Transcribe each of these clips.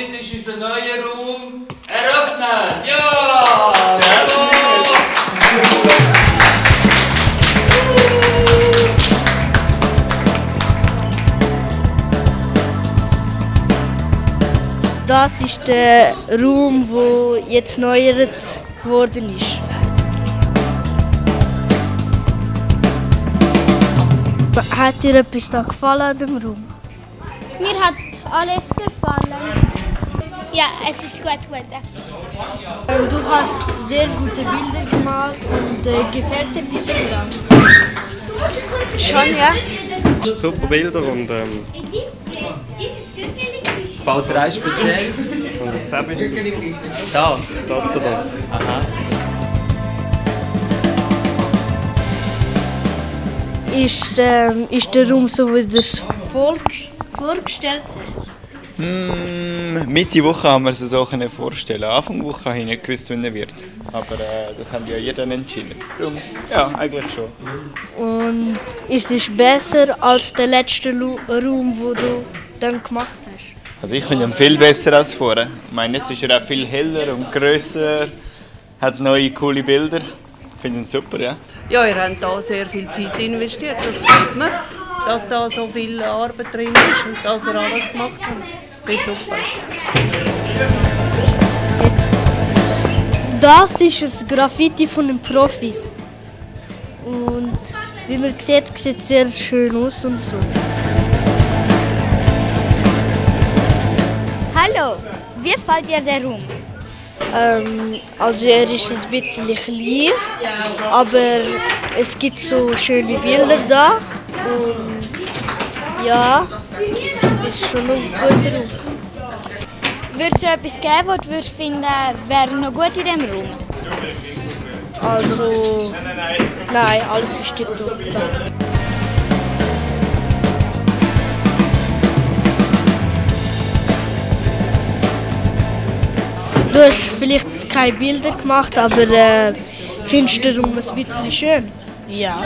Hiermit ist unser neuer Raum eröffnet. Ja! Das ist der Raum, wo jetzt erneuert worden ist. Hat dir etwas da gefallen an dem Raum? Mir hat alles gefallen. Ja, es ist gut geworden. Du hast sehr gute Bilder gemalt und äh, gefällt dir dieser Raum? Schon, ja. Super Bilder und ähm, Gefällt dir eins speziell? und Fabi, Das. das da. Aha. Ist, ähm, ist der Raum so, wie du es vorgest- vorgestellt hast? Mm, Mitte Woche haben wir es so können vorstellen. Anfang der Woche habe ich nicht gewusst, wie er wird. Aber äh, das haben ja jeder entschieden. Darum, ja, eigentlich schon. Und ist es besser als der letzte Lu- Raum, den du dann gemacht hast? Also ich finde ihn viel besser als vorher. Ich meine, jetzt ist er auch viel heller und grösser, hat neue coole Bilder. Ich finde ihn super, ja. Ja, ihr habt da sehr viel Zeit investiert, das sieht man, dass da so viel Arbeit drin ist und dass ihr alles gemacht habt. Das ist super. Jetzt. Das ist ein Graffiti von einem Profi. Und wie man sieht, sieht es sehr schön aus und so. Hallo, wie gefällt dir der Raum? Ähm, also er ist ein bisschen klein, aber es gibt so schöne Bilder da. Und ja, ist schon ein guter Raum. Würdest du etwas geben, was du würdest finden, wäre noch gut in diesem Raum? Also, nein, alles ist tipptopp da. Du hast vielleicht keine Bilder gemacht, aber äh, findest du den Raum ein bisschen schön? Ja.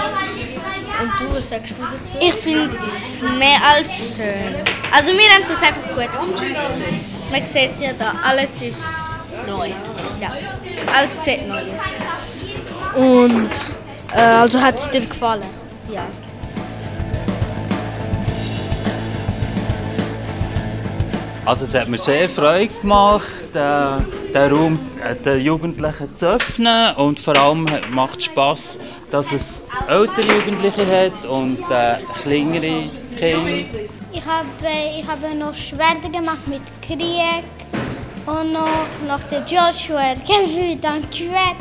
Und du, was sagst du dazu? Ich finde es mehr als schön. Also mir haben das einfach gut gefallen. Man sieht ja da, alles ist neu. Ja, alles sieht neu aus. Und äh, also hat es dir gefallen? Ja. Also es hat mir sehr Freude gemacht, den, den Raum äh, den Jugendlichen zu öffnen und vor allem macht es Spass, dass es ältere Jugendliche hat und äh, kleinere Kinder. Ich habe, ich habe noch Schwerter gemacht mit Krieg und noch, noch der Joshua mit einem Schwert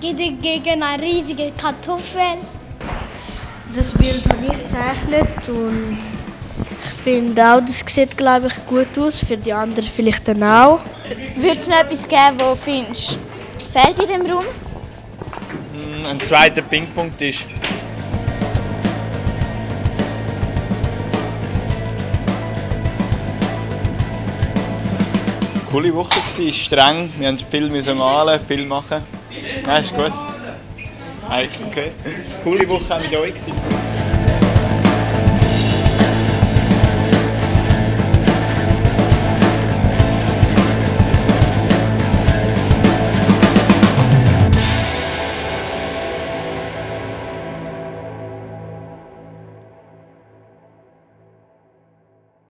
gegen, gegen eine riesige Kartoffel. Das Bild habe ich gezeichnet und finde auch, das sieht glaube ich gut aus, für die anderen vielleicht dann auch. Würde es noch etwas geben, wo findest, fehlt in dem Raum? Mm, Ein zweiter Pinkpunkt ist, coole Woche war, streng. Wir mussten viel müssen malen, viel machen. Ja, ist gut. Eigentlich okay. Coole Woche auch mit euch. gewesen.